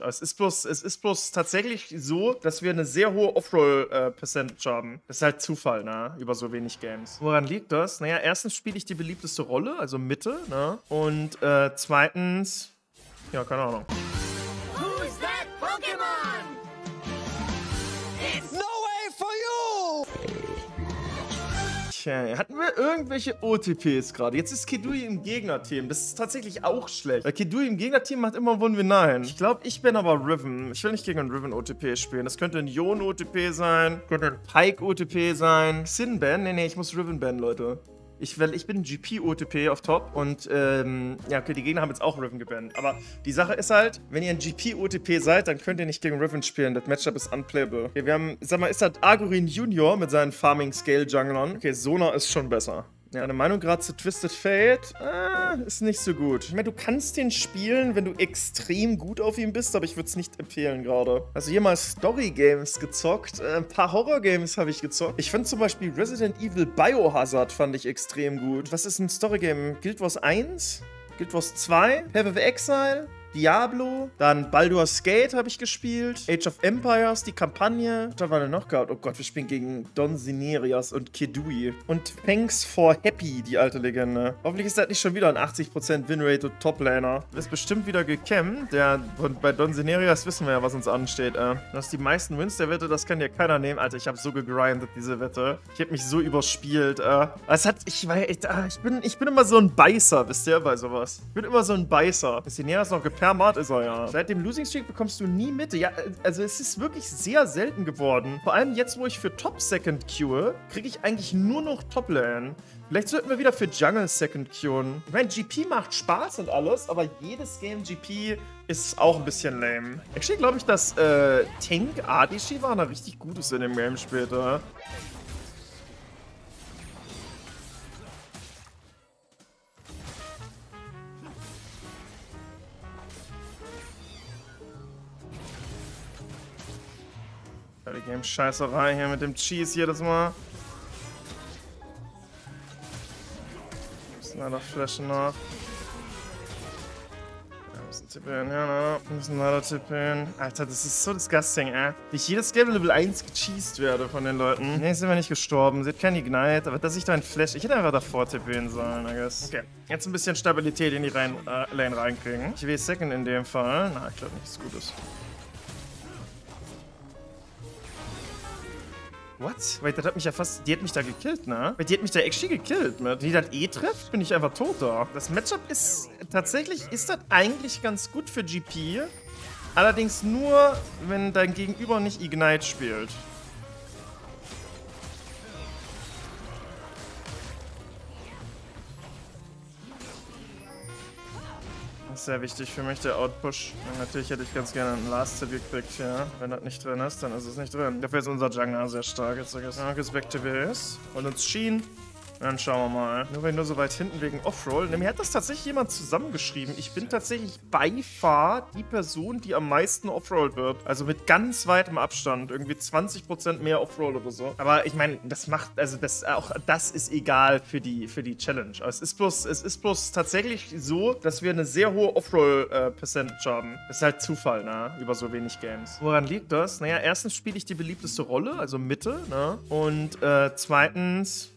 Es ist bloß, es ist bloß tatsächlich so, dass wir eine sehr hohe Offroll-Percentage äh, haben. Das ist halt Zufall, ne? Über so wenig Games. Woran liegt das? Naja, erstens spiele ich die beliebteste Rolle, also Mitte, ne? Und äh, zweitens, ja, keine Ahnung. Okay, hatten wir irgendwelche OTPs gerade? Jetzt ist Kidui im Gegnerteam. Das ist tatsächlich auch schlecht. Weil Kidui im Gegnerteam macht immer 1v9. Ich glaube, ich bin aber Riven. Ich will nicht gegen einen Riven OTP spielen. Das könnte ein Yon OTP sein, könnte ein Pike OTP sein. Sin ban? Nee, nee, ich muss Riven bannen, Leute. Ich, weil ich bin GP-OTP auf Top und ähm, ja, okay, die Gegner haben jetzt auch Riven gebannt. Aber die Sache ist halt, wenn ihr ein GP-OTP seid, dann könnt ihr nicht gegen Riven spielen. Das Matchup ist unplayable. Okay, wir haben, sag mal, ist das Agorin Junior mit seinen Farming-Scale-Junglern? Okay, Sona ist schon besser. Ja, meine Meinung gerade zu Twisted Fate äh, ist nicht so gut. Ich meine, du kannst den spielen, wenn du extrem gut auf ihm bist, aber ich würde es nicht empfehlen gerade. Also hier mal Story-Games gezockt, äh, ein paar Horror-Games habe ich gezockt. Ich fand zum Beispiel Resident Evil Biohazard fand ich extrem gut. Was ist ein Story-Game? Guild Wars 1? Guild Wars 2? Path of Exile? Diablo, dann Baldur's Gate habe ich gespielt, Age of Empires, die Kampagne. Da war noch gehabt. Oh Gott, wir spielen gegen Don Sinerias und Kedui. Und Thanks for Happy, die alte Legende. Hoffentlich ist das nicht schon wieder ein 80% Winrate und Toplaner. Ist bestimmt wieder gecammt. Der, bei Don Sinerias wissen wir ja, was uns ansteht. Äh. Das die meisten Wins der Wette, das kann ja keiner nehmen. Alter, ich habe so gegrindet, diese Wette. Ich habe mich so überspielt. Äh. Es hat, ich, war, ich, ah, ich, bin, ich bin immer so ein Beißer, wisst ihr, bei sowas. Ich bin immer so ein Beißer. Sinerias noch gepackt Permat ist er ja. Seit dem Losing Streak bekommst du nie Mitte. Ja, also es ist wirklich sehr selten geworden. Vor allem jetzt, wo ich für Top Second queue, kriege ich eigentlich nur noch Top Lane. Vielleicht sollten wir wieder für Jungle Second queuen. Ich meine, GP macht Spaß und alles, aber jedes Game GP ist auch ein bisschen lame. Actually glaube ich, dass äh, Tank Adishi war da richtig gut ist in dem Game später. Die Game-Scheißerei hier mit dem Cheese jedes Mal. Müssen leider flashen noch. Wir müssen tippen, ja. Wir müssen leider tippen. Alter, das ist so disgusting, ey. Wie ich jedes Game Level 1 gecheased werde von den Leuten. Ne, sind wir nicht gestorben. Sie hat kein Ignite, aber dass ich da ein Flash. Ich hätte einfach davor tippen sollen, I guess. Okay, jetzt ein bisschen Stabilität in die rein, äh, Lane reinkriegen. Ich will Second in dem Fall. Na, ich glaube nichts Gutes. What? Wait, das hat mich ja fast... Die hat mich da gekillt, ne? Wait, die hat mich da actually gekillt, ne? Die das eh trifft, bin ich einfach tot da. Das Matchup ist... Tatsächlich ist das eigentlich ganz gut für GP. Allerdings nur, wenn dein Gegenüber nicht Ignite spielt. Sehr wichtig für mich, der Outpush. Und natürlich hätte ich ganz gerne einen Last-Hit gekriegt, ja. Wenn das nicht drin ist, dann ist es nicht drin. Dafür ist unser Jungler sehr stark. Jetzt sag ich, Back to Base. Und uns Sheen dann schauen wir mal. Nur wenn nur so weit hinten wegen Offroll. Mir hat das tatsächlich jemand zusammengeschrieben. Ich bin tatsächlich bei far die Person, die am meisten Offroll wird. Also mit ganz weitem Abstand. Irgendwie 20% mehr Offroll oder so. Aber ich meine, das macht, also das auch das ist egal für die, für die Challenge. Aber es ist bloß, es ist bloß tatsächlich so, dass wir eine sehr hohe Offroll-Percentage äh, haben. Das ist halt Zufall, ne? Über so wenig Games. Woran liegt das? Naja, erstens spiele ich die beliebteste Rolle, also Mitte, ne? Und äh, zweitens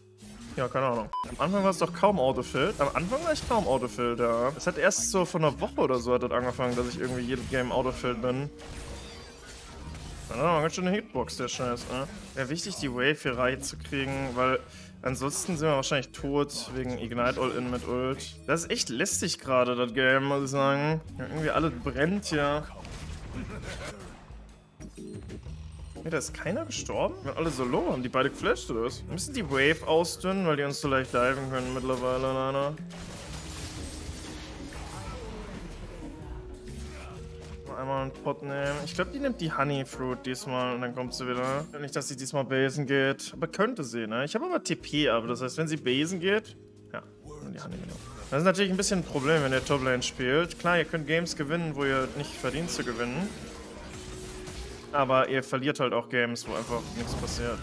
ja, keine Ahnung. Am Anfang war es doch kaum Autofilled. Am Anfang war ich kaum Autofilled, ja. Es hat erst so vor einer Woche oder so hat das angefangen, dass ich irgendwie jedes Game Autofilled bin. Ja, ganz schön eine Hitbox, der Scheiß, ne? Wäre wichtig, die Wave hier reinzukriegen, weil ansonsten sind wir wahrscheinlich tot wegen Ignite All-In mit Ult. Das ist echt lästig gerade, das Game, muss ich sagen. Ja, irgendwie alles brennt hier. Hey, da ist keiner gestorben? Wir alle so low. Haben die beide geflasht oder was? Wir müssen die Wave ausdünnen, weil die uns so leicht diven können mittlerweile, Nana. Einmal einen Pot nehmen. Ich glaube, die nimmt die Honey Fruit diesmal und dann kommt sie wieder. Nicht, dass sie diesmal basen geht. Aber könnte sie, ne? Ich habe aber TP ab. Das heißt, wenn sie basen geht, ja, dann die Honey genommen. Das ist natürlich ein bisschen ein Problem, wenn ihr Toplane spielt. Klar, ihr könnt Games gewinnen, wo ihr nicht verdient zu gewinnen. Aber ihr verliert halt auch Games, wo einfach nichts passiert.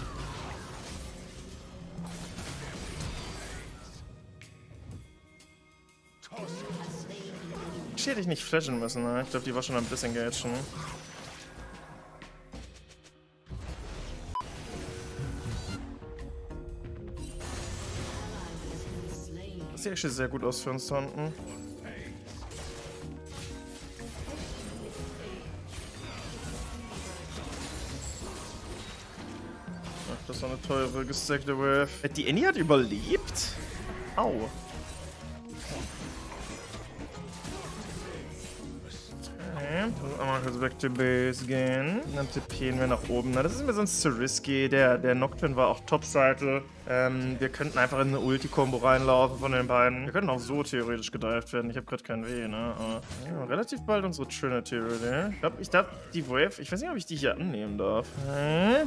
Eigentlich hätte ich nicht flashen müssen, ne? Ich glaube, die war schon ein bisschen gagen. Das sieht actually sehr gut aus für uns da unten. Teure gestackte Wave. Die Annie hat überlebt? Au. Einmal kurz back to base gehen. Dann tippen wir nach oben. Na, das ist mir sonst zu risky. Der, der Nocturne war auch Topseite. Ähm, wir könnten einfach in eine Ulti-Kombo reinlaufen von den beiden. Wir könnten auch so theoretisch gedived werden. Ich habe gerade keinen Weh, ne? Aber ja, relativ bald unsere Trinity, really. Ich glaube, ich darf die Wave... Ich weiß nicht, ob ich die hier annehmen darf. Hä?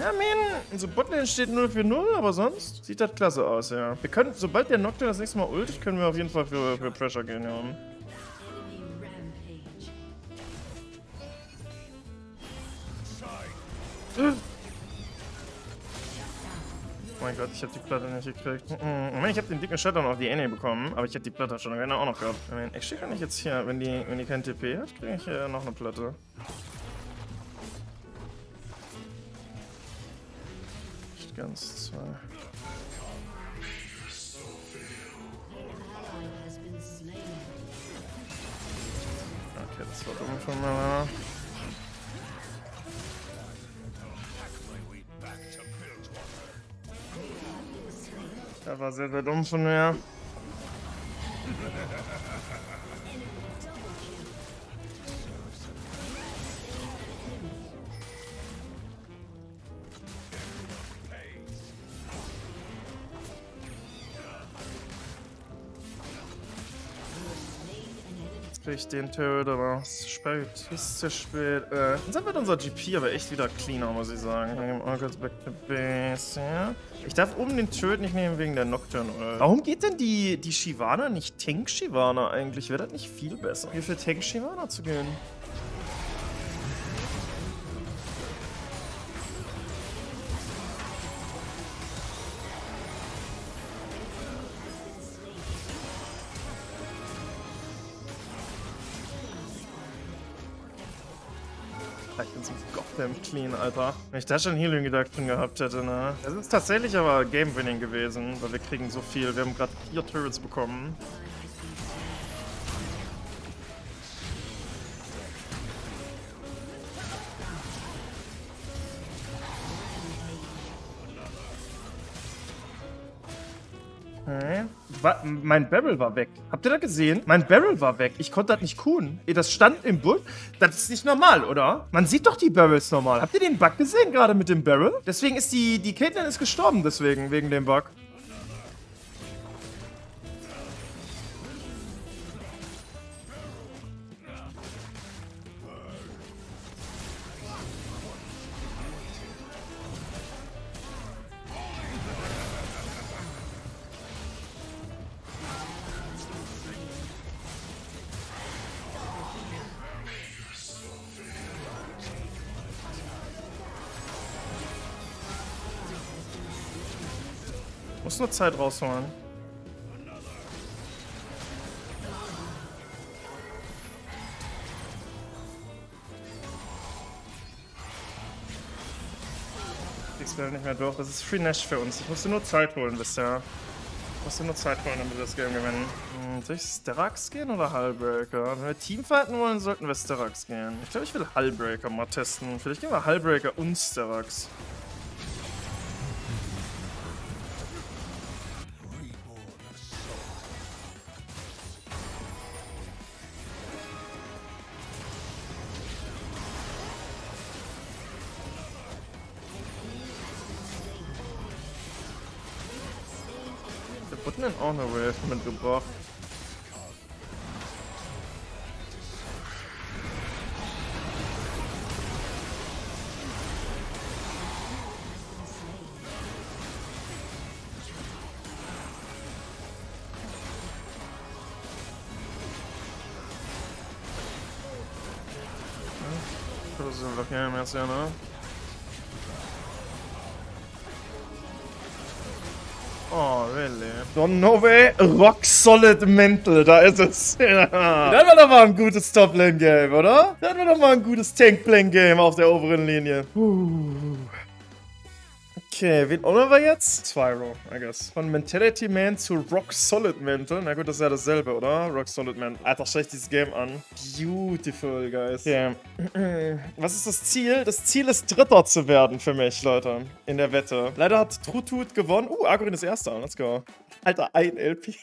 Ja, man, unsere Botlane steht 0 für 0, aber sonst sieht das klasse aus, ja. Wir können, sobald der Nocturne das nächste Mal ultet, können wir auf jeden Fall für, für Pressure gehen, ja. Oh mein Gott, ich hab die Platte nicht gekriegt. Moment, ich hab den dicken Shutdown auf die NA bekommen, aber ich hab die Platte schon auch noch gehabt. Ich meine, kann ich jetzt hier, wenn die, wenn die kein TP hat, kriege ich hier noch eine Platte. Nicht ganz zwei. Okay, das war dumm von mir. Das war sehr, sehr dumm von mir. Krieg ich den ist spät. Ist zu spät. Äh, dann wird unser GP aber echt wieder cleaner, muss ich sagen. Back to base, ja. Ich darf oben den Turret nicht nehmen wegen der Nocturne. Oder? Warum geht denn die, die Shivana nicht Tank Shivana eigentlich? Wäre das nicht viel besser, hier für Tank Shivana zu gehen? Clean, Alter. Wenn ich da schon Healing Reduction gehabt hätte, ne? Es ist tatsächlich aber Game-Winning gewesen, weil wir kriegen so viel. Wir haben gerade vier Turrets bekommen. Okay. mein Barrel war weg. Habt ihr das gesehen? Mein Barrel war weg. Ich konnte das nicht tun. Das stand im Busch. Das ist nicht normal, oder? Man sieht doch die Barrels normal. Habt ihr den Bug gesehen gerade mit dem Barrel? Deswegen ist die, die Caitlyn ist gestorben deswegen, wegen dem Bug. Muss nur Zeit rausholen. Ich will nicht mehr durch. Das ist Free Nash für uns. Ich musste nur Zeit holen bisher. Ich musste nur Zeit holen, damit wir das Game gewinnen. Hm, soll ich Sterax gehen oder Hullbreaker? Wenn wir Teamfighten wollen, sollten wir Sterax gehen. Ich glaube, ich will Hullbreaker mal testen. Vielleicht gehen wir Hullbreaker und Sterax. Wurden denn auch eine Wave mitgebracht? Doch kein mehr, ne? Know way. Rock Solid Mental, da ist es. das war doch mal ein gutes Top-Lane-Game, oder? Das war doch mal ein gutes Tank-Plane-Game auf der oberen Linie. Puh. Okay, wen ordnen wir jetzt? Spyro, I guess. Von Mentality Man zu Rock Solid Mental. Na gut, das ist ja dasselbe, oder? Rock Solid Man. Alter, schau ich dieses Game an. Beautiful, guys. Okay. Was ist das Ziel? Das Ziel ist, Dritter zu werden für mich, Leute. In der Wette. Leider hat Trutut gewonnen. Uh, Agorin ist Erster. Let's go. Alter, ein LP.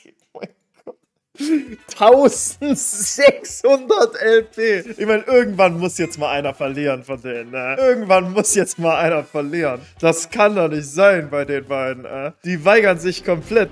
1600 LP. Ich meine, irgendwann muss jetzt mal einer verlieren von denen. Ne? Irgendwann muss jetzt mal einer verlieren. Das kann doch nicht sein bei den beiden. Äh? Die weigern sich komplett.